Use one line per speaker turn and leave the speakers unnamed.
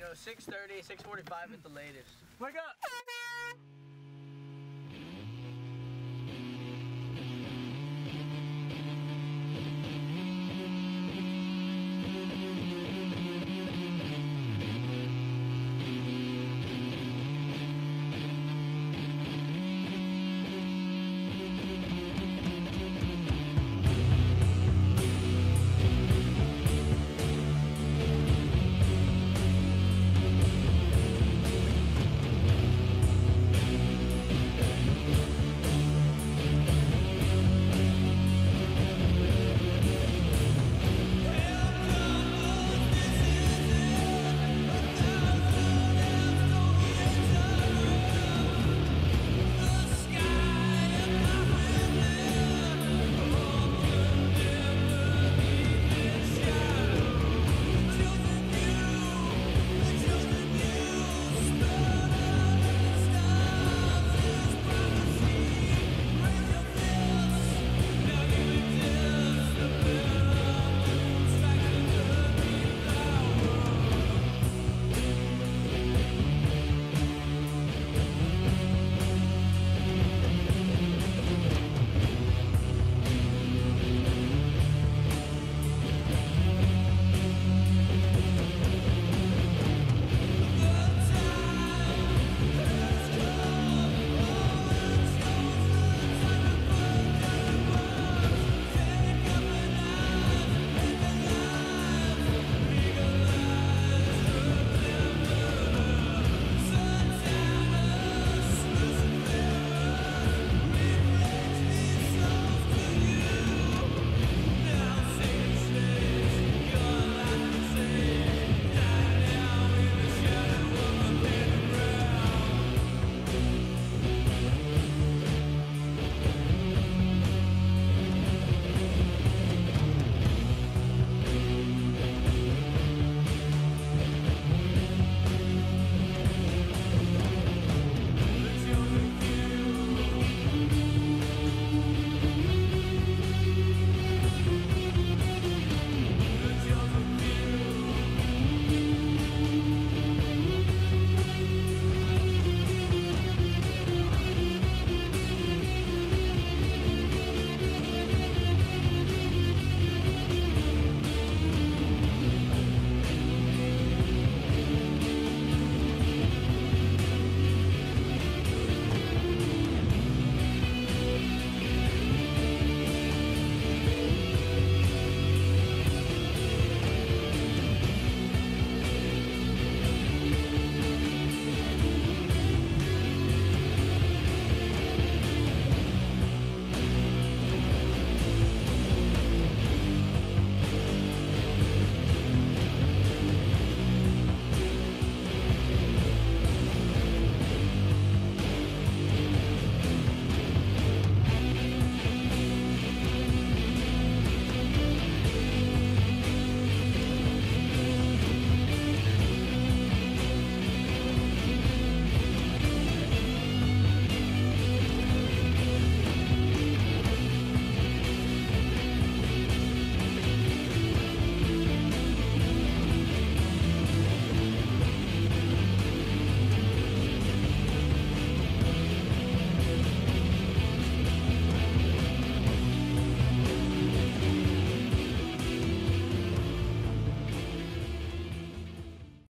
you know, 6.30, 6.45 at the latest.
Wake up!